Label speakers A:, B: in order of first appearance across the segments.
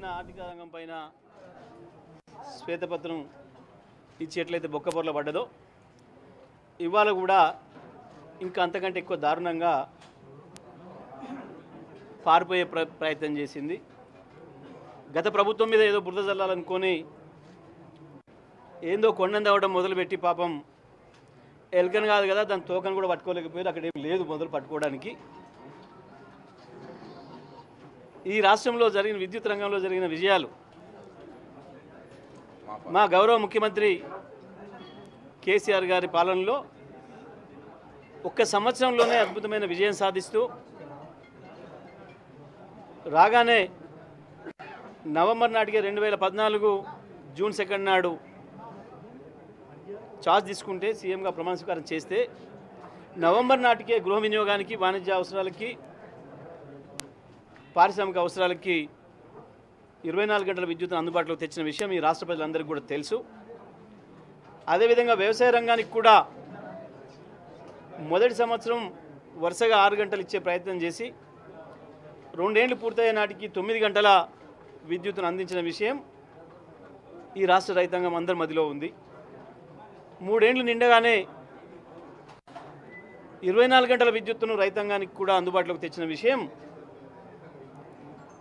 A: చిన్న ఆర్థిక రంగం పైన శ్వేతపత్రం ఇచ్చి ఎట్లయితే బొక్కపొరలో పడ్డదో ఇవాళ కూడా ఇంకా అంతకంటే ఎక్కువ దారుణంగా పారిపోయే ప్ర ప్రయత్నం చేసింది. గత ప్రభుత్వం మీద ఏదో బురద చల్లాలనుకొని ఏందో కొండను తవ్వడం మొదలుపెట్టి పాపం ఎల్కన్ కాదు కదా దాని తోకను కూడా పట్టుకోలేకపోయారు. అక్కడ ఏం లేదు మొదలు పట్టుకోవడానికి. ఈ రాష్ట్రంలో జరిగిన విద్యుత్ రంగంలో జరిగిన విజయాలు. మా గౌరవ ముఖ్యమంత్రి కేసీఆర్ గారి పాలనలో ఒక్క సంవత్సరంలోనే అద్భుతమైన విజయం సాధిస్తూ రాగానే నవంబర్ నాటికే రెండు వేల పద్నాలుగు జూన్ సెకండ్ నాడు ఛార్జ్ తీసుకుంటే సీఎంగా ప్రమాణ స్వీకారం చేస్తే నవంబర్ నాటికే గృహ వినియోగానికి వాణిజ్య అవసరాలకి పారిశ్రామిక అవసరాలకి ఇరవై నాలుగు గంటల విద్యుత్తును అందుబాటులోకి తెచ్చిన విషయం ఈ రాష్ట్ర ప్రజలందరికీ కూడా తెలుసు. అదేవిధంగా వ్యవసాయ రంగానికి కూడా మొదటి సంవత్సరం వరుసగా ఆరు గంటలు ఇచ్చే ప్రయత్నం చేసి రెండేళ్ళు పూర్తయ్యే నాటికి తొమ్మిది గంటల విద్యుత్తును అందించిన విషయం ఈ రాష్ట్ర రైతాంగం అందరి మదిలో ఉంది. మూడేండ్లు నిండగానే ఇరవై నాలుగు గంటల విద్యుత్తును రైతాంగానికి కూడా అందుబాటులోకి తెచ్చిన విషయం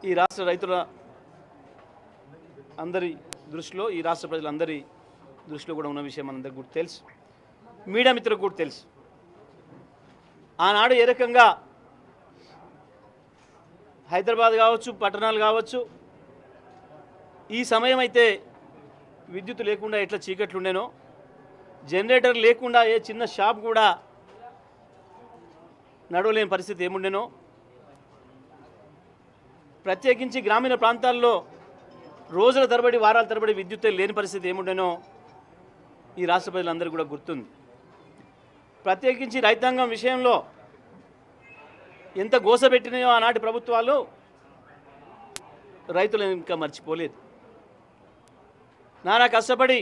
A: ఈ రాష్ట్ర రైతుల అందరి దృష్టిలో ఈ రాష్ట్ర ప్రజలందరి దృష్టిలో కూడా ఉన్న విషయం మనందరికి కూడా తెలుసు. మీడియా మిత్రులకు కూడా తెలుసు. ఆనాడు ఏ రకంగా హైదరాబాద్ కావచ్చు పట్టణాలు కావచ్చు ఈ సమయం అయితే విద్యుత్ లేకుండా ఎట్లా చీకట్లుండేనో జనరేటర్ లేకుండా ఏ చిన్న షాప్ కూడా నడవలేని పరిస్థితి ఏముండేనో ప్రత్యేకించి గ్రామీణ ప్రాంతాల్లో రోజుల తరబడి వారాల తరబడి విద్యుత్ లేని పరిస్థితి ఏముండేనో ఈ రాష్ట్ర ప్రజలందరికీ కూడా గుర్తుంది. ప్రత్యేకించి రైతాంగం విషయంలో ఎంత గోసపెట్టినాయో ఆనాటి ప్రభుత్వాలు రైతులు ఇంకా మర్చిపోలేదు. నానా కష్టపడి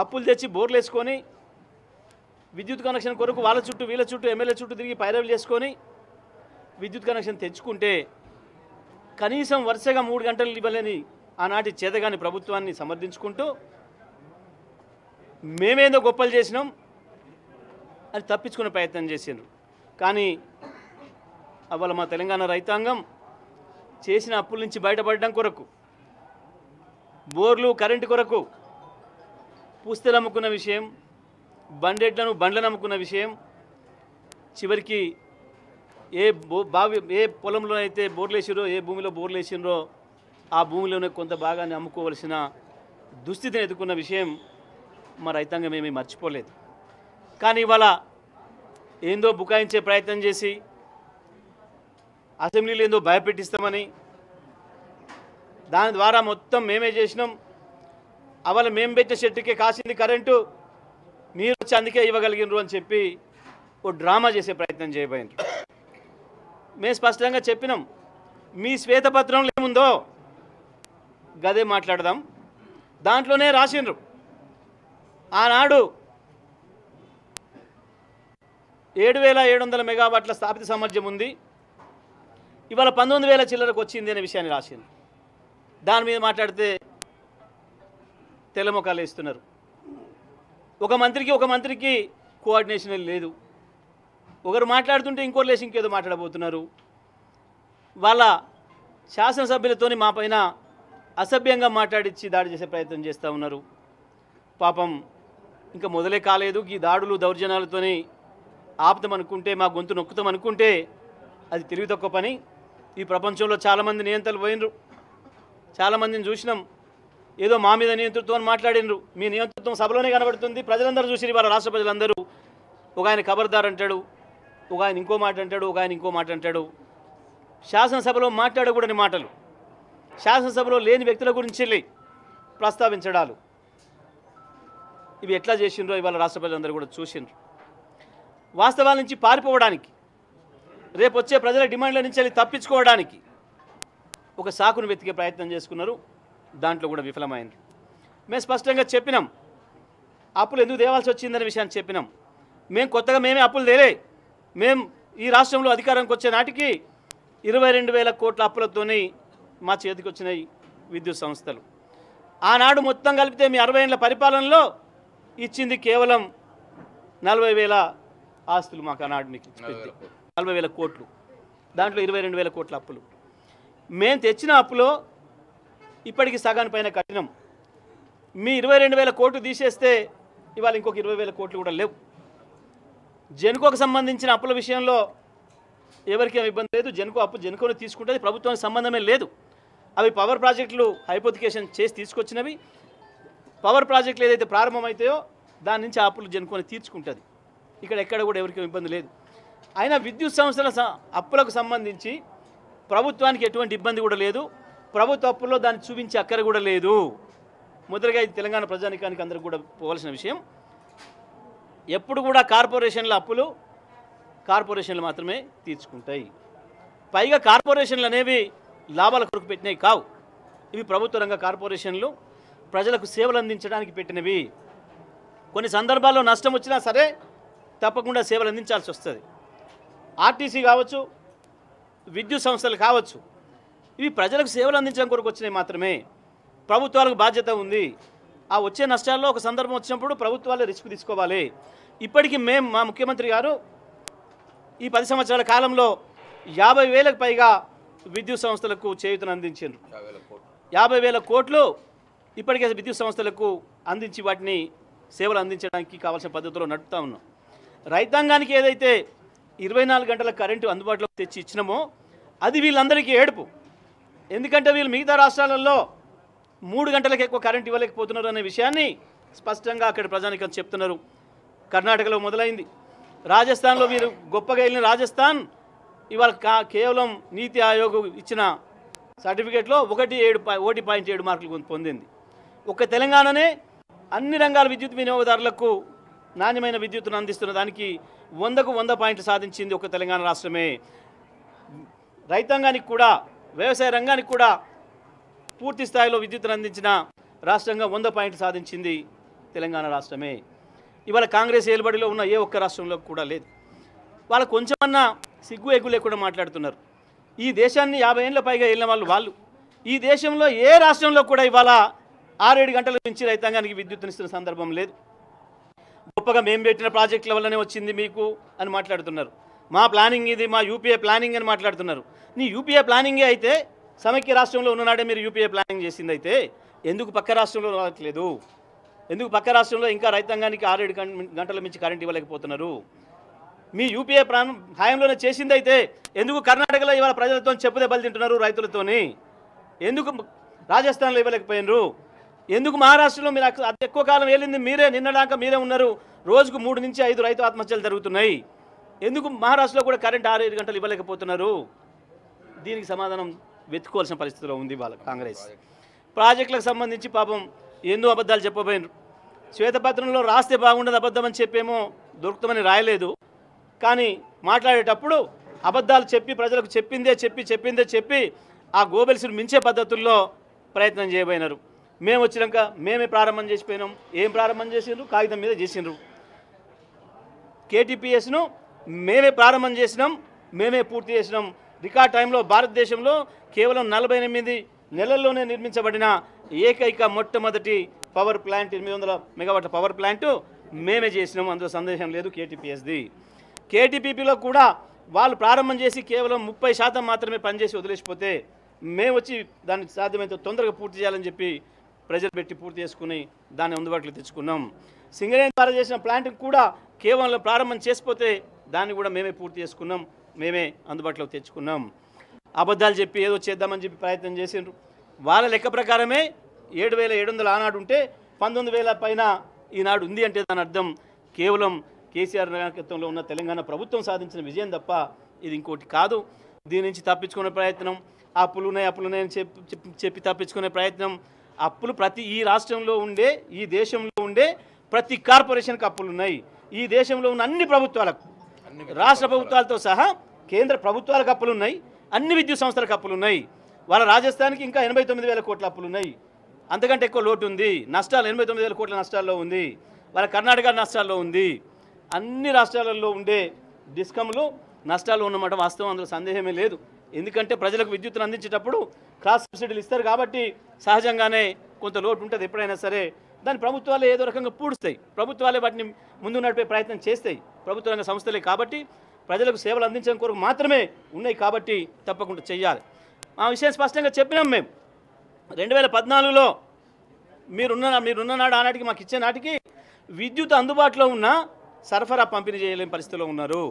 A: అప్పులు తెచ్చి బోర్లు వేసుకొని విద్యుత్ కనెక్షన్ కొరకు వాళ్ళ చుట్టూ వీళ్ళ చుట్టూ ఎమ్మెల్యే చుట్టూ తిరిగి పైరవులు చేసుకొని విద్యుత్ కనెక్షన్ తెచ్చుకుంటే కనీసం వరుసగా మూడు గంటలు ఇవ్వలేని ఆనాటి చేతగాని ప్రభుత్వాన్ని సమర్థించుకుంటూ మేమేదో గొప్పలు చేసినాం అని తప్పించుకునే ప్రయత్నం చేసిండ్రు. కానీ అవ్వాల మా తెలంగాణ రైతాంగం చేసిన అప్పుల నుంచి బయటపడడం కొరకు బోర్లు కరెంటు కొరకు పుస్తలు అమ్ముకున్న విషయం బండెడ్లను బండ్లను అమ్ముకున్న విషయం చివరికి ఏ బో బావి ఏ పొలంలో అయితే బోర్లు వేసిరో ఏ భూమిలో బోర్లు వేసినరో ఆ భూమిలోనే కొంత భాగాన్ని అమ్ముకోవలసిన దుస్థితిని ఎదుర్కొన్న విషయం మా రైతాంగం ఏమీ మర్చిపోలేదు. కానీ ఇవాళ ఏందో బుకాయించే ప్రయత్నం చేసి అసెంబ్లీలో ఏందో భయపెట్టిస్తామని దాని ద్వారా మొత్తం మేమే చేసినాం. అవల మేము పెట్టిన చెట్టుకే కాసింది కరెంటు మీరు వచ్చి అందుకే ఇవ్వగలిగినరు అని చెప్పి ఓ డ్రామా చేసే ప్రయత్నం చేయబోయినారు. మేము స్పష్టంగా చెప్పినాం. మీ శ్వేతపత్రంలో ఏముందో గదే మాట్లాడదాం. దాంట్లోనే రాసిండ్రు. ఆనాడు ఏడు వేల ఏడు వందల మెగావాట్ల స్థాపిత సామర్థ్యం ఉంది. ఇవాళ పంతొమ్మిది వేల చిల్లరకు వచ్చింది అనే విషయాన్ని రాసింది దాని మీద మాట్లాడితే తెల్లమొకాలు వేస్తున్నారు. ఒక మంత్రికి ఒక మంత్రికి కోఆర్డినేషన్ లేదు. ఒకరు మాట్లాడుతుంటే ఇంకోరు లేచి ఇంకేదో మాట్లాడబోతున్నారు. వాళ్ళ శాసనసభ్యులతోని మా పైన అసభ్యంగా మాట్లాడించి దాడి చేసే ప్రయత్నం చేస్తూ ఉన్నారు. పాపం ఇంకా మొదలే కాలేదు. ఈ దాడులు దౌర్జన్యాలతోని ఆపుతామనుకుంటే మా గొంతు నొక్కుతామనుకుంటే అది తెలివి తక్కువ పని. ఈ ప్రపంచంలో చాలామంది నియంత్రలు పోయినరు. చాలామందిని చూసినాం. ఏదో మా మీద నియంతృత్వం మాట్లాడినరు. మీ నియంతృత్వం సభలోనే కనబడుతుంది. ప్రజలందరూ చూసి వాళ్ళ రాష్ట్ర ప్రజలందరూ ఒక ఆయన ఖబర్దార్ అంటాడు. ఒక ఆయన ఇంకో మాట అంటాడు ఒక ఆయన ఇంకో మాట అంటాడు. శాసనసభలో మాట్లాడకూడని మాటలు శాసనసభలో లేని వ్యక్తుల గురించి వెళ్ళి ప్రస్తావించడాలు. ఇవి ఎట్లా చేసిండ్రో ఇవాళ రాష్ట్ర ప్రజలందరూ కూడా చూసిండ్రు. వాస్తవాల నుంచి పారిపోవడానికి రేపు వచ్చే ప్రజల డిమాండ్ల నుంచి వెళ్ళి తప్పించుకోవడానికి ఒక సాకును వెతికే ప్రయత్నం చేసుకున్నారు. దాంట్లో కూడా విఫలమైంది. మేము స్పష్టంగా చెప్పినాం. అప్పులు ఎందుకు తేవాల్సి వచ్చిందనే విషయాన్ని చెప్పినాం. మేము కొత్తగా మేమే అప్పులు తేలే. మేము ఈ రాష్ట్రంలో అధికారానికి వచ్చే నాటికి ఇరవై రెండు వేల కోట్ల అప్పులతోని మా చేతికి వచ్చినాయి విద్యుత్ సంస్థలు. ఆనాడు మొత్తం కలిపితే మీ అరవై ఏళ్ళ పరిపాలనలో ఇచ్చింది కేవలం నలభై వేల ఆస్తులు మాకు ఆనాడు మీకు ఇచ్చింది. నలభై వేల కోట్లు. దాంట్లో ఇరవై రెండు వేల కోట్ల అప్పులు. మేము తెచ్చిన అప్పులో ఇప్పటికి సగాని పైన కట్టినాం. మీ ఇరవై రెండు వేల కోట్లు తీసేస్తే ఇవాళ ఇంకొక ఇరవై వేల కోట్లు కూడా లేవు. జెన్కోకు సంబంధించిన అప్పుల విషయంలో ఎవరికి ఇబ్బంది లేదు. జెన్కో అప్పు జెన్కోని తీసుకుంటుంది. ప్రభుత్వానికి సంబంధమే లేదు. అవి పవర్ ప్రాజెక్టులు హైపోతికేషన్ చేసి తీసుకొచ్చినవి. పవర్ ప్రాజెక్టులు ఏదైతే ప్రారంభమవుతాయో దాని నుంచి ఆ అప్పులు జనుకొని తీర్చుకుంటుంది. ఇక్కడ ఎక్కడ కూడా ఎవరికి ఇబ్బంది లేదు. అయినా విద్యుత్ సంస్థల స- అప్పులకు సంబంధించి ప్రభుత్వానికి ఎటువంటి ఇబ్బంది కూడా లేదు. ప్రభుత్వ అప్పుల్లో దాన్ని చూపించే అక్కర కూడా లేదు. ముద్రగా ఇది తెలంగాణ ప్రజానికానికి అందరికి కూడా పోవాల్సిన విషయం. ఎప్పుడు కూడా కార్పొరేషన్ల అప్పులు కార్పొరేషన్లు మాత్రమే తీర్చుకుంటాయి. పైగా కార్పొరేషన్లు అనేవి లాభాల కొరకు పెట్టినవి కావు. ఇవి ప్రభుత్వ రంగ కార్పొరేషన్లు ప్రజలకు సేవలు అందించడానికి పెట్టినవి. కొన్ని సందర్భాల్లో నష్టం వచ్చినా సరే తప్పకుండా సేవలు అందించాల్సి వస్తుంది. ఆర్టీసీ కావచ్చు విద్యుత్ సంస్థలు కావచ్చు ఇవి ప్రజలకు సేవలు అందించడం కొరకు వచ్చినవి మాత్రమే. ప్రభుత్వాలకు బాధ్యత ఉంది. ఆ వచ్చే నష్టాల్లో ఒక సందర్భం వచ్చినప్పుడు ప్రభుత్వాలు రిస్క్ తీసుకోవాలి. ఇప్పటికీ మేము మా ముఖ్యమంత్రి గారు ఈ పది సంవత్సరాల కాలంలో యాభై వేలకు పైగా విద్యుత్ సంస్థలకు చేయూతను అందించారు యాభై వేల కోట్లు ఇప్పటికే విద్యుత్ సంస్థలకు అందించి వాటిని సేవలు అందించడానికి కావాల్సిన పద్ధతిలో నడుపుతా ఉన్నాం. రైతాంగానికి ఏదైతే ఇరవై నాలుగు గంటల కరెంటు అందుబాటులోకి తెచ్చి ఇచ్చినామో అది వీళ్ళందరికీ ఏడుపు. ఎందుకంటే వీళ్ళు మిగతా రాష్ట్రాలలో మూడు గంటలకు ఎక్కువ కరెంట్ ఇవ్వలేకపోతున్నారు అనే విషయాన్ని స్పష్టంగా అక్కడ ప్రజానికం చెప్తున్నారు. కర్ణాటకలో మొదలైంది. రాజస్థాన్లో మీరు గొప్పగా వెళ్ళిన రాజస్థాన్ ఇవాళ కా కేవలం నీతి ఆయోగ్ ఇచ్చిన సర్టిఫికేట్లో ఒకటి ఏడు పా- ఒకటి పాయింట్ ఏడు మార్కులు పొందింది. ఒక తెలంగాణనే అన్ని రంగాల విద్యుత్ వినియోగదారులకు నాణ్యమైన విద్యుత్తును అందిస్తున్న దానికి వందకు వంద పాయింట్లు సాధించింది ఒక తెలంగాణ రాష్ట్రమే. రైతాంగానికి కూడా వ్యవసాయ రంగానికి కూడా పూర్తి స్థాయిలో విద్యుత్తును అందించిన రాష్ట్రంగా వంద పాయింట్లు సాధించింది తెలంగాణ రాష్ట్రమే. ఇవాళ కాంగ్రెస్ ఏలుబడిలో ఉన్న ఏ ఒక్క రాష్ట్రంలో కూడా లేదు. వాళ్ళు కొంచెమన్నా సిగ్గు ఎగ్గు లేకుండా మాట్లాడుతున్నారు. ఈ దేశాన్ని యాభై ఏళ్ళ పైగా వెళ్ళిన వాళ్ళు వాళ్ళు. ఈ దేశంలో ఏ రాష్ట్రంలో కూడా ఇవాళ ఆరేడు గంటల నుంచి రైతాంగానికి విద్యుత్తునిస్తున్న సందర్భం లేదు. గొప్పగా మేము పెట్టిన ప్రాజెక్టుల వల్లనే వచ్చింది మీకు అని మాట్లాడుతున్నారు. మా ప్లానింగ్ ఇది మా యూపీఏ ప్లానింగ్ అని మాట్లాడుతున్నారు. నీ యూపీఏ ప్లానింగే అయితే సమైక్య రాష్ట్రంలో ఉన్ననాడే మీరు యూపీఏ ప్లానింగ్ చేసింది అయితే ఎందుకు పక్క రాష్ట్రంలో రావట్లేదు? ఎందుకు పక్క రాష్ట్రంలో ఇంకా రైతాంగానికి ఆరేడు గంటల మించి కరెంట్ ఇవ్వలేకపోతున్నారు? మీ యూపీఏ ప్రాణం హాయంలోనే చేసింది అయితే ఎందుకు కర్ణాటకలో ఇవాళ ప్రజలతో చెప్పు దెబ్బలు తింటున్నారు రైతులతోని? ఎందుకు రాజస్థాన్లో ఇవ్వలేకపోయినరు? ఎందుకు మహారాష్ట్రలో మీరు ఎక్కువ కాలం వెళ్ళింది మీరే నిన్నడాక మీరే ఉన్నారు. రోజుకు మూడు నుంచి ఐదు రైతు ఆత్మహత్యలు జరుగుతున్నాయి. ఎందుకు మహారాష్ట్రలో కూడా కరెంట్ ఆరు ఏడు గంటలు ఇవ్వలేకపోతున్నారు? దీనికి సమాధానం వెతుకోవాల్సిన పరిస్థితిలో ఉంది వాళ్ళ కాంగ్రెస్. ప్రాజెక్టులకు సంబంధించి పాపం ఎన్నో అబద్ధాలు చెప్పబోయినారు. శ్వేతపత్రంలో రాస్తే బాగుండదు అబద్ధం అని చెప్పేమో దొరుకుతామని రాయలేదు. కానీ మాట్లాడేటప్పుడు అబద్ధాలు చెప్పి ప్రజలకు చెప్పిందే చెప్పి చెప్పిందే చెప్పి ఆ గోబెల్స్ని మించే పద్ధతుల్లో ప్రయత్నం చేయబోయినారు. మేము వచ్చినాక మేమే ప్రారంభం చేసిపోయినాం. ఏం ప్రారంభం చేసిండ్రు? కాగితం మీద చేసిండ్రు. కేటీపీఎస్ను మేమే ప్రారంభం చేసినాం. మేమే పూర్తి చేసినాం. రికార్డ్ టైంలో భారతదేశంలో కేవలం నలభై ఎనిమిది నెలల్లోనే నిర్మించబడిన ఏకైక మొట్టమొదటి పవర్ ప్లాంట్ ఎనిమిది వందల మెగావాట్ల పవర్ ప్లాంట్ మేమే చేసినాము. అందులో సందేహం లేదు కేటీపీఎస్ది. కేటీపీపీలో కూడా వాళ్ళు ప్రారంభం చేసి కేవలం ముప్పై శాతం మాత్రమే పనిచేసి వదిలేసిపోతే మేము వచ్చి దాన్ని సాధ్యమైతే తొందరగా పూర్తి చేయాలని చెప్పి ప్రజలు పెట్టి పూర్తి చేసుకుని దాన్ని అందుబాటులో తెచ్చుకున్నాం. సింగరేణి ద్వారా చేసిన ప్లాంట్కి కూడా కేవలం ప్రారంభం చేసిపోతే దాన్ని కూడా మేమే పూర్తి చేసుకున్నాం. మేమే అందుబాటులోకి తెచ్చుకున్నాం. అబద్ధాలు చెప్పి ఏదో చేద్దామని చెప్పి ప్రయత్నం చేసిండ్రు. వాళ్ళ లెక్క ప్రకారమే ఏడు వేల ఏడు వందల ఆనాడు ఉంటే పంతొమ్మిది వేల పైన ఈనాడు ఉంది అంటే దాని అర్థం కేవలం కేసీఆర్ నాయకత్వంలో ఉన్న తెలంగాణ ప్రభుత్వం సాధించిన విజయం తప్ప ఇది ఇంకోటి కాదు. దీని నుంచి తప్పించుకునే ప్రయత్నం అప్పులు ఉన్నాయి అప్పులు ఉన్నాయని చెప్పి చెప్పి- చెప్పి తప్పించుకునే ప్రయత్నం అప్పులు ప్రతి ఈ రాష్ట్రంలో ఉండే ఈ దేశంలో ఉండే ప్రతి కార్పొరేషన్కి అప్పులు ఉన్నాయి. ఈ దేశంలో ఉన్న అన్ని ప్రభుత్వాలకు రాష్ట్ర ప్రభుత్వాలతో సహా కేంద్ర ప్రభుత్వాలకు అప్పులు ఉన్నాయి అన్ని విద్యుత్ సంస్థలకు అప్పులు ఉన్నాయి వాళ్ళ రాజస్థాన్కి ఇంకా ఎనభై తొమ్మిది వేల కోట్ల అప్పులు ఉన్నాయి అంతకంటే ఎక్కువ లోటు ఉంది. నష్టాలు ఎనభై తొమ్మిది వేల కోట్ల నష్టాల్లో ఉంది. వాళ్ళ కర్ణాటక నష్టాల్లో ఉంది. అన్ని రాష్ట్రాలలో ఉండే డిస్కమ్లు నష్టాలు ఉన్నమాట. వాస్తవం అందులో సందేహమే లేదు. ఎందుకంటే ప్రజలకు విద్యుత్తును అందించేటప్పుడు క్రాస్ సబ్సిడీలు ఇస్తారు కాబట్టి సహజంగానే కొంత లోటు ఉంటుంది ఎప్పుడైనా సరే. దాని ప్రభుత్వాలే ఏదో రకంగా పూడుస్తాయి. ప్రభుత్వాలే వాటిని ముందు నడిపే ప్రయత్నం చేస్తాయి. ప్రభుత్వ రంగ సంస్థలే కాబట్టి ప్రజలకు సేవలు అందించడం కొరకు మాత్రమే ఉన్నాయి కాబట్టి తప్పకుండా చెయ్యాలి. ఆ విషయం స్పష్టంగా చెప్పినాం మేము. రెండు వేల పద్నాలుగులో మీరున్న మీరున్న నాడు ఆనాటికి మాకు ఇచ్చే నాటికి విద్యుత్ అందుబాటులో ఉన్న సరఫరా పంపిణీ చేయలేని పరిస్థితిలో ఉన్నారు.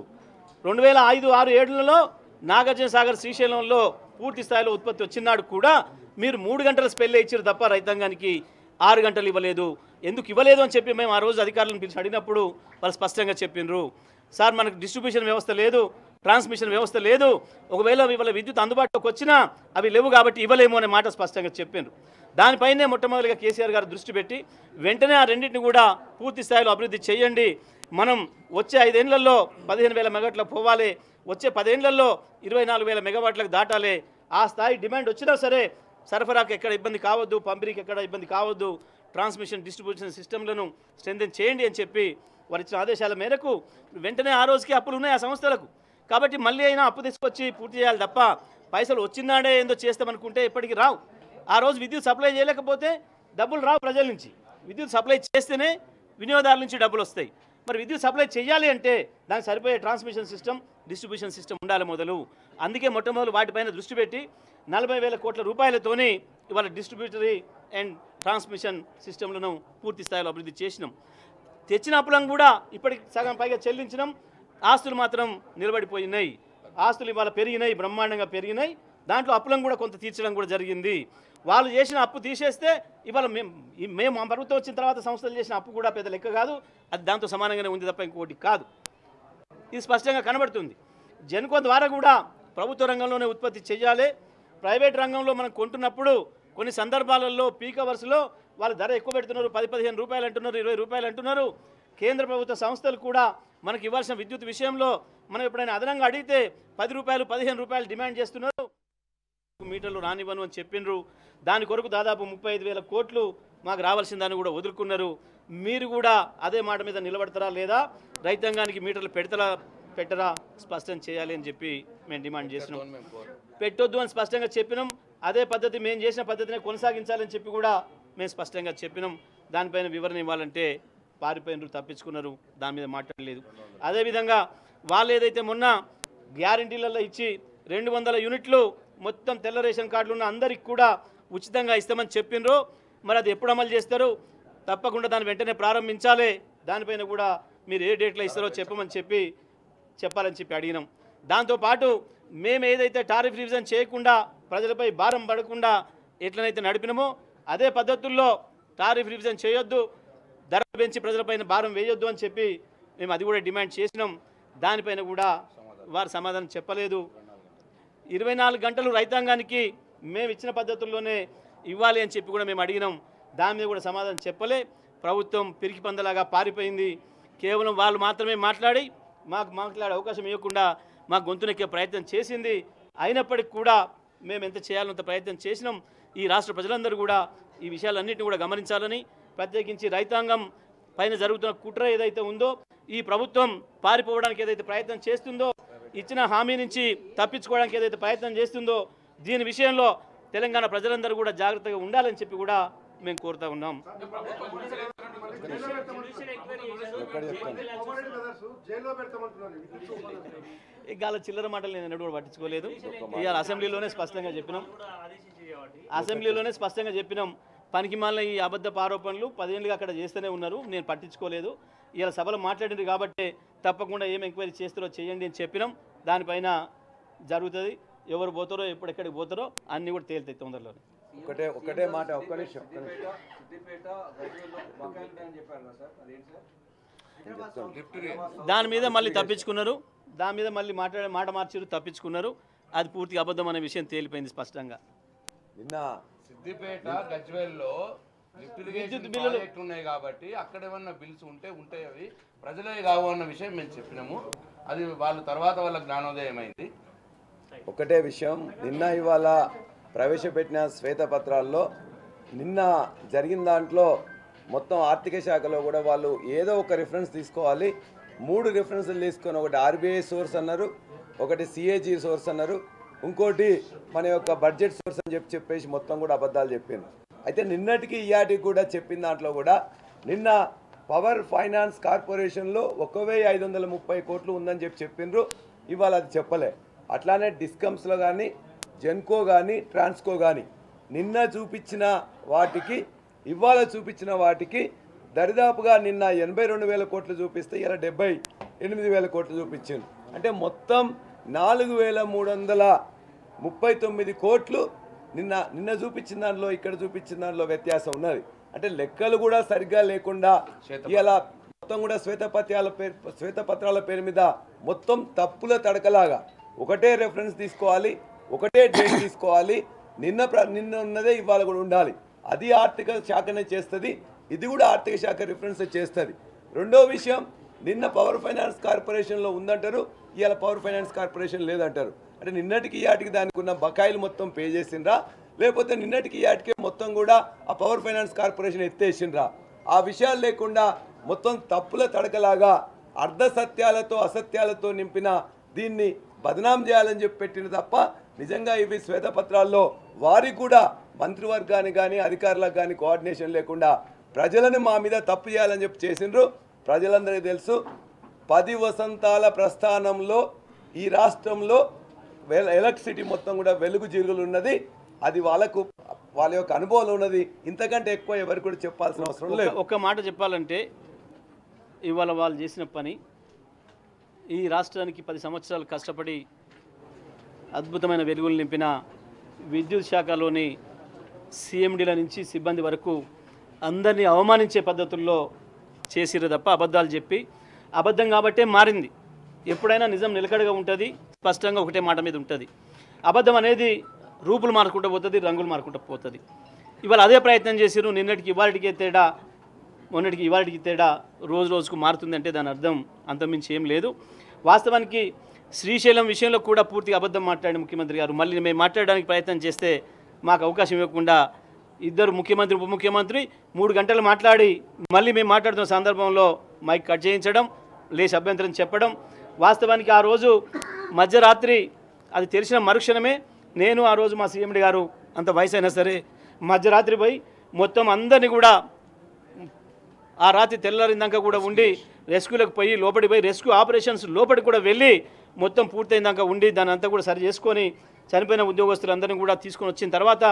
A: రెండు వేల ఐదు ఆరు ఏడులలో నాగార్జున సాగర్ శ్రీశైలంలో పూర్తి స్థాయిలో ఉత్పత్తి వచ్చినాడు కూడా మీరు మూడు గంటల స్పెల్లే ఇచ్చారు తప్ప రైతాంగానికి ఆరు గంటలు ఇవ్వలేదు. ఎందుకు ఇవ్వలేదు అని చెప్పి మేము ఆ రోజు అధికారులను పిలిచి అడిగినప్పుడు వాళ్ళు స్పష్టంగా చెప్పిండ్రు సార్ మనకు డిస్ట్రిబ్యూషన్ వ్యవస్థ లేదు ట్రాన్స్మిషన్ వ్యవస్థ లేదు. ఒకవేళ ఇవాళ విద్యుత్ అందుబాటులోకి వచ్చినా అవి లేవు కాబట్టి ఇవ్వలేము అనే మాట స్పష్టంగా చెప్పారు దానిపైనే మొట్టమొదటిగా కేసీఆర్ గారు దృష్టి పెట్టి వెంటనే ఆ రెండింటిని కూడా పూర్తి స్థాయిలో అభివృద్ధి చేయండి. మనం వచ్చే ఐదేళ్ళలో పదిహేను వేల మెగావాట్లకు పోవాలి. వచ్చే పదేళ్ళలో ఇరవై నాలుగు వేల మెగావాట్లకు దాటాలి. ఆ స్థాయి డిమాండ్ వచ్చినా సరే సరఫరాకు ఎక్కడ ఇబ్బంది కావద్దు పంపిణీకి ఎక్కడ ఇబ్బంది కావద్దు ట్రాన్స్మిషన్ డిస్ట్రిబ్యూషన్ సిస్టమ్లను స్ట్రెంథెన్ చేయండి అని చెప్పి వారు ఇచ్చిన ఆదేశాల మేరకు వెంటనే ఆ రోజుకి అప్పులు ఉన్నాయి ఆ సంస్థలకు. కాబట్టి మళ్ళీ అయినా అప్పు తీసుకొచ్చి పూర్తి చేయాలి తప్ప పైసలు వచ్చినాడే ఏందో చేస్తామనుకుంటే ఎప్పటికీ రావు. ఆ రోజు విద్యుత్ సప్లై చేయలేకపోతే డబ్బులు రావు ప్రజల నుంచి. విద్యుత్ సప్లై చేస్తేనే వినియోగదారుల నుంచి డబ్బులు వస్తాయి. మరి విద్యుత్ సప్లై చేయాలి అంటే దానికి సరిపోయే ట్రాన్స్మిషన్ సిస్టమ్ డిస్ట్రిబ్యూషన్ సిస్టమ్ ఉండాలి మొదలు. అందుకే మొట్టమొదలు వాటిపైన దృష్టి పెట్టి నలభై వేల కోట్ల రూపాయలతోనే ఇవాళ డిస్ట్రిబ్యూటరీ అండ్ ట్రాన్స్మిషన్ సిస్టమ్లను పూర్తి స్థాయిలో అభివృద్ధి చేసినాం. తెచ్చిన అప్పులను కూడా ఇప్పటికి సగం పైగా చెల్లించినాం. ఆస్తులు మాత్రం నిలబడిపోయినాయి. ఆస్తులు ఇవాళ పెరిగినాయి బ్రహ్మాండంగా పెరిగినాయి. దాంట్లో అప్పులను కూడా కొంత తీర్చడం కూడా జరిగింది. వాళ్ళు చేసిన అప్పు తీసేస్తే ఇవాళ మేము మేము మా ప్రభుత్వం వచ్చిన తర్వాత సంస్థలు చేసిన అప్పు కూడా పెద్ద లెక్క కాదు. అది దాంతో సమానంగానే ఉంది తప్ప ఇంకోటి కాదు. ఇది స్పష్టంగా కనబడుతుంది. జెన్కో ద్వారా కూడా ప్రభుత్వ రంగంలోనే ఉత్పత్తి చేయాలి. ప్రైవేట్ రంగంలో మనం కొంటున్నప్పుడు కొన్ని సందర్భాలలో పీక్ అవర్స్లో వాళ్ళు ధర ఎక్కువ పెడుతున్నారు పది పదిహేను రూపాయలు అంటున్నారు ఇరవై రూపాయలు అంటున్నారు కేంద్ర ప్రభుత్వ సంస్థలు కూడా మనకి ఇవ్వాల్సిన విద్యుత్ విషయంలో మనం ఎప్పుడైనా అదనంగా అడిగితే పది రూపాయలు పదిహేను రూపాయలు డిమాండ్ చేస్తున్నారు మీటర్లు రానివ్వను అని చెప్పిండ్రు దాని కొరకు దాదాపు ముప్పై ఐదు వేల కోట్లు మాకు రావాల్సిందని కూడా వదులుకున్నారు మీరు కూడా అదే మాట మీద నిలబడతారా లేదా రైతాంగానికి మీటర్లు పెడతారా పెట్టరా స్పష్టం చేయాలి అని చెప్పి మేము డిమాండ్ చేస్తున్నాం పెట్టొద్దు అని స్పష్టంగా చెప్పినాం. అదే పద్ధతి మేము చేసిన పద్ధతినే కొనసాగించాలని చెప్పి కూడా మేము స్పష్టంగా చెప్పినాం. దానిపైన వివరణ ఇవ్వాలంటే పారిపోయినరు తప్పించుకున్నారు. దాని మీద మాట్లాడలేదు. అదేవిధంగా వాళ్ళు ఏదైతే మొన్న గ్యారంటీలలో ఇచ్చి రెండు వందల యూనిట్లు మొత్తం తెల్ల రేషన్ కార్డులు ఉన్న అందరికి కూడా ఉచితంగా ఇస్తామని చెప్పిండ్రు మరి అది ఎప్పుడు అమలు చేస్తారు తప్పకుండా దాన్ని వెంటనే ప్రారంభించాలి. దానిపైన కూడా మీరు ఏ డేట్లో ఇస్తారో చెప్పమని చెప్పి చెప్పాలని చెప్పి అడిగినాం. దాంతోపాటు మేము ఏదైతే టారిఫ్ రివిజన్ చేయకుండా ప్రజలపై భారం పడకుండా ఎట్లనైతే నడిపినమో అదే పద్ధతుల్లో టారిఫ్ రివిజన్ చేయొద్దు ధర పెంచి ప్రజలపైన భారం వేయొద్దు అని చెప్పి మేము అది కూడా డిమాండ్ చేసినాం. దానిపైన కూడా వారు సమాధానం చెప్పలేదు. ఇరవై నాలుగు గంటలు రైతాంగానికి మేము ఇచ్చిన పద్ధతుల్లోనే ఇవ్వాలి అని చెప్పి కూడా మేము అడిగినాం. దాని మీద కూడా సమాధానం చెప్పలే. ప్రభుత్వం పిరికి పందలాగా పారిపోయింది. కేవలం వాళ్ళు మాత్రమే మాట్లాడి మాకు మాట్లాడే అవకాశం ఇవ్వకుండా మా గొంతునెక్కే ప్రయత్నం చేసింది. అయినప్పటికీ కూడా మేము ఎంత చేయాలంత ప్రయత్నం చేసినాం. ఈ రాష్ట్ర ప్రజలందరూ కూడా ఈ విషయాలన్నింటినీ కూడా గమనించాలని ప్రత్యేకించి రైతాంగం పైన జరుగుతున్న కుట్ర ఏదైతే ఉందో ఈ ప్రభుత్వం పారిపోవడానికి ఏదైతే ప్రయత్నం చేస్తుందో ఇచ్చిన హామీ నుంచి తప్పించుకోవడానికి ఏదైతే ప్రయత్నం చేస్తుందో దీని విషయంలో తెలంగాణ ప్రజలందరూ కూడా జాగ్రత్తగా ఉండాలని చెప్పి కూడా మేము కోరుతా ఉన్నాం. అలా చిల్లర మాటలు నేను ఎన్నడూ కూడా పట్టించుకోలేదు. ఇవాళ అసెంబ్లీలోనే స్పష్టంగా చెప్పినాం. అసెంబ్లీలోనే స్పష్టంగా చెప్పినాం. పనికి మాలిన ఈ అబద్ధపు ఆరోపణలు పదేళ్ళుగా అక్కడ చేస్తూనే ఉన్నారు. నేను పట్టించుకోలేదు. ఇలా సభలో మాట్లాడింది కాబట్టి తప్పకుండా ఏం ఎంక్వైరీ చేస్తారో చేయండి అని చెప్పినాం. దానిపైన జరుగుతుంది. ఎవరు పోతారో ఎప్పుడెక్కడికి పోతారో అన్నీ కూడా తేలుతాయి తొందరలోనే.
B: ఒకటే ఒకటే మాట ఒక్క నిమిషం ఒక్క.
A: దాని మీద మళ్ళీ తప్పించుకున్నారు. దాని మీద మళ్ళీ మాట్లాడే మాట మార్చారు తప్పించుకున్నారు. అది పూర్తిగా అబద్ధం అనే విషయం తేలిపోయింది స్పష్టంగా.
B: నిన్న
C: సిద్దిపేట గజ్వేల్లో ఇరిగేషన్
A: బిల్లులు-
C: ఉన్నాయి కాబట్టి అక్కడ ఏమన్నా బిల్స్ ఉంటే ఉంటాయి అవి. ప్రజలే కావు అన్న విషయం మేము చెప్పినాము. అది వాళ్ళు తర్వాత వాళ్ళ జ్ఞానోదయం అయింది
B: ఒకటే విషయం నిన్న ఇవాళ ప్రవేశపెట్టిన శ్వేతపత్రాల్లో నిన్న జరిగిన దాంట్లో మొత్తం ఆర్థిక శాఖలో కూడా వాళ్ళు ఏదో ఒక రిఫరెన్స్ తీసుకోవాలి. మూడు రిఫరెన్స్లు తీసుకొని ఒకటి ఆర్బీఐ సోర్స్ అన్నారు ఒకటి సిఏజీ సోర్స్ అన్నారు ఇంకోటి మన యొక్క బడ్జెట్ సోర్స్ అని చెప్పి చెప్పేసి మొత్తం కూడా అబద్ధాలు చెప్పింది అయితే నిన్నటికి ఇయాటికి కూడా చెప్పిన దాంట్లో కూడా నిన్న పవర్ ఫైనాన్స్ కార్పొరేషన్లో ఒక వెయ్యి ఐదు వందల ముప్పై కోట్లు ఉందని చెప్పి చెప్పిండ్రు ఇవాళ అది చెప్పలే. అట్లానే డిస్కమ్స్లో కానీ జెన్కో కానీ ట్రాన్స్కో కానీ నిన్న చూపించిన వాటికి ఇవాళ చూపించిన వాటికి దరిదాపుగా నిన్న ఎనభై రెండు వేల కోట్లు చూపిస్తే ఇలా డెబ్బై ఎనిమిది వేల కోట్లు చూపించింది అంటే మొత్తం నాలుగు వేల మూడు వందల ముప్పై తొమ్మిది కోట్లు నిన్న నిన్న చూపించిన దాంట్లో ఇక్కడ చూపించిన దాంట్లో వ్యత్యాసం ఉన్నది. అంటే లెక్కలు కూడా సరిగ్గా లేకుండా ఇలా మొత్తం కూడా శ్వేతపత్రాల పేరు శ్వేతపత్రాల పేరు మీద మొత్తం తప్పుల తడకలాగా ఒకటే రెఫరెన్స్ తీసుకోవాలి. ఒకటే డేట్ తీసుకోవాలి. నిన్న ప్ర నిన్న ఉన్నదే ఇవాళ కూడా ఉండాలి. అది ఆర్థిక శాఖనే చేస్తుంది. ఇది కూడా ఆర్థిక శాఖ రిఫరెన్స్ చేస్తుంది. రెండో విషయం నిన్న పవర్ ఫైనాన్స్ కార్పొరేషన్లో ఉందంటారు ఇవాళ పవర్ ఫైనాన్స్ కార్పొరేషన్ లేదంటారు. అంటే నిన్నటికి యాటికి దానికి ఉన్న బకాయిలు మొత్తం పే చేసిండ్రా? లేకపోతే నిన్నటికి యాటికి మొత్తం కూడా ఆ పవర్ ఫైనాన్స్ కార్పొరేషన్ ఎత్తేసిండ్రా? ఆ విషయాలు లేకుండా మొత్తం తప్పుల తడకలాగా అర్ధ సత్యాలతో అసత్యాలతో నింపిన దీన్ని బదనాం చేయాలని చెప్పి పెట్టిన తప్ప నిజంగా ఇవి శ్వేతపత్రాల్లో వారికి కూడా మంత్రివర్గానికి కానీ అధికారులకు కానీ కోఆర్డినేషన్ లేకుండా ప్రజలను మా మీద తప్పు చేయాలని చెప్పి చేసిండ్రు. ప్రజలందరికీ తెలుసు పది వసంతాల ప్రస్థానంలో ఈ రాష్ట్రంలో ఎలక్ట్రిసిటీ మొత్తం కూడా వెలుగు జిరుగులు ఉన్నది. అది వాళ్ళకు వాళ్ళ యొక్క అనుభవం ఉన్నది. ఇంతకంటే ఎక్కువ ఎవరికి కూడా చెప్పాల్సిన అవసరం లేదు.
A: ఒక్క మాట చెప్పాలంటే ఇవాళ వాళ్ళు చేసిన పని ఈ రాష్ట్రానికి పది సంవత్సరాలు కష్టపడి అద్భుతమైన వెలుగులు నింపిన విద్యుత్ శాఖలోని సిఎండీల నుంచి సిబ్బంది వరకు అందరినీ అవమానించే పద్ధతుల్లో చేసిరు తప్ప అబద్ధాలు చెప్పి అబద్ధం కాబట్టే మారింది. ఎప్పుడైనా నిజం నిలకడగా ఉంటుంది స్పష్టంగా ఒకటే మాట మీద ఉంటుంది. అబద్ధం అనేది రూపులు మారుకుంటూ పోతుంది రంగులు మారుకుంటూ పోతుంది. ఇవాళ అదే ప్రయత్నం చేసిరు నిన్నటికి ఇవాళకి తేడా మొన్నటికి ఇవాళకి తేడా రోజు రోజుకు మారుతుందంటే దాని అర్థం అంతమించి ఏం లేదు. వాస్తవానికి శ్రీశైలం విషయంలో కూడా పూర్తిగా అబద్ధం మాట్లాడి ముఖ్యమంత్రి గారు. మళ్ళీ మేము మాట్లాడడానికి ప్రయత్నం చేస్తే మాకు అవకాశం ఇవ్వకుండా ఇద్దరు ముఖ్యమంత్రి ఉప ముఖ్యమంత్రి మూడు గంటలు మాట్లాడి మళ్ళీ మేము మాట్లాడుతున్న సందర్భంలో మైక్ కట్ చేయించడం లేచి అభ్యంతరం చెప్పడం. వాస్తవానికి ఆ రోజు మధ్యరాత్రి అది తెలిసిన మరుక్షణమే నేను ఆ రోజు మా సీఎండి గారు అంత వయసు అయినా సరే మధ్యరాత్రి పోయి మొత్తం అందరినీ కూడా ఆ రాత్రి తెల్లారిందాక కూడా ఉండి రెస్క్యూలకు పోయి లోపలికి పోయి రెస్క్యూ ఆపరేషన్స్ లోపలికి కూడా వెళ్ళి మొత్తం పూర్తయిందాక ఉండి దాని అంతా కూడా సరి చేసుకొని చనిపోయిన ఉద్యోగస్తులందరినీ కూడా తీసుకొని వచ్చిన తర్వాత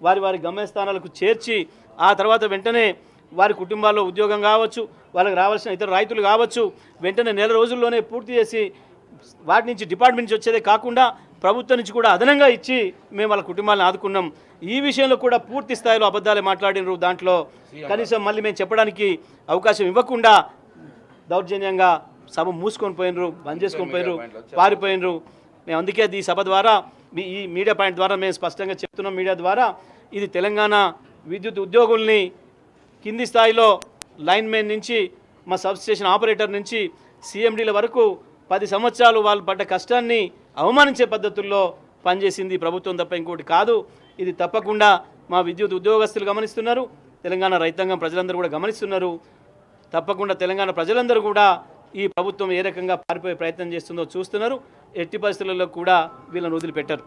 A: వారి వారి గమ్యస్థానాలకు చేర్చి ఆ తర్వాత వెంటనే వారి కుటుంబాల్లో ఉద్యోగం కావచ్చు వాళ్ళకి రావాల్సిన ఇతర రైతులు కావచ్చు వెంటనే నెల రోజుల్లోనే పూర్తి చేసి వాటి నుంచి డిపార్ట్మెంట్ నుంచి వచ్చేదే కాకుండా ప్రభుత్వం నుంచి కూడా అదనంగా ఇచ్చి మేము వాళ్ళ కుటుంబాలను ఆదుకున్నాం. ఈ విషయంలో కూడా పూర్తి స్థాయిలో అబద్ధాలే మాట్లాడినరు దాంట్లో. కనీసం మళ్ళీ మేము చెప్పడానికి అవకాశం ఇవ్వకుండా దౌర్జన్యంగా సభ మూసుకొని పోయినరు బంద్ చేసుకొని పోయినరు పారిపోయినరు మేము అందుకే అది ఈ సభ ద్వారా మీ ఈ మీడియా పాయింట్ ద్వారా మేము స్పష్టంగా చెప్తున్నాం మీడియా ద్వారా. ఇది తెలంగాణ విద్యుత్ ఉద్యోగుల్ని కింది స్థాయిలో లైన్మెన్ నుంచి మా సబ్ స్టేషన్ ఆపరేటర్ నుంచి సీఎండీల వరకు పది సంవత్సరాలు వాళ్ళు పడ్డ కష్టాన్ని అవమానించే పద్ధతుల్లో పనిచేసింది ప్రభుత్వం తప్ప ఇంకోటి కాదు. ఇది తప్పకుండా మా విద్యుత్ ఉద్యోగస్తులు గమనిస్తున్నారు. తెలంగాణ రైతాంగం ప్రజలందరూ కూడా గమనిస్తున్నారు. తప్పకుండా తెలంగాణ ప్రజలందరూ కూడా ఈ ప్రభుత్వం ఏ రకంగా పారిపోయే ప్రయత్నం చేస్తుందో చూస్తున్నారు. ఎట్టి పరిస్థితులలో కూడా వీళ్ళని వదిలిపెట్టరు.